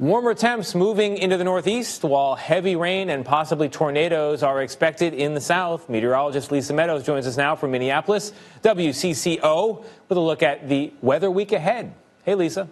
Warmer temps moving into the northeast while heavy rain and possibly tornadoes are expected in the south. Meteorologist Lisa Meadows joins us now from Minneapolis, WCCO, with a look at the weather week ahead. Hey, Lisa.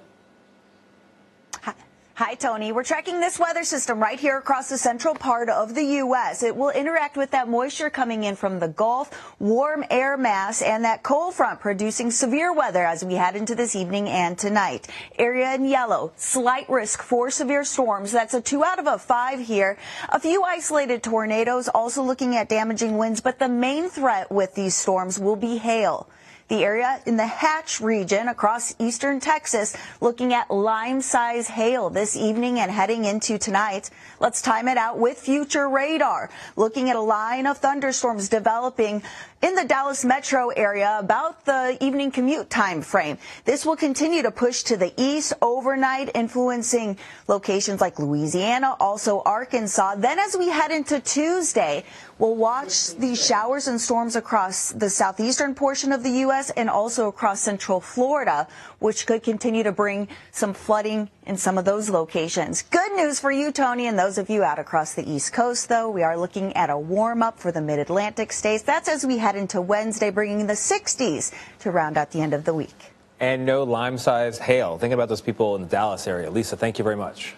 Hi, Tony. We're tracking this weather system right here across the central part of the U.S. It will interact with that moisture coming in from the Gulf, warm air mass, and that cold front producing severe weather as we head into this evening and tonight. Area in yellow, slight risk for severe storms. That's a two out of a five here. A few isolated tornadoes also looking at damaging winds, but the main threat with these storms will be hail the area in the Hatch region across eastern Texas looking at lime size hail this evening and heading into tonight. Let's time it out with future radar. Looking at a line of thunderstorms developing in the Dallas metro area about the evening commute time frame. This will continue to push to the east overnight, influencing locations like Louisiana, also Arkansas. Then as we head into Tuesday, we'll watch these showers and storms across the southeastern portion of the U.S. and also across central Florida, which could continue to bring some flooding in some of those locations. Good news for you, Tony, and those of you out across the East Coast, though. We are looking at a warm up for the mid Atlantic states. That's as we head into Wednesday, bringing the 60s to round out the end of the week. And no lime sized hail. Think about those people in the Dallas area. Lisa, thank you very much.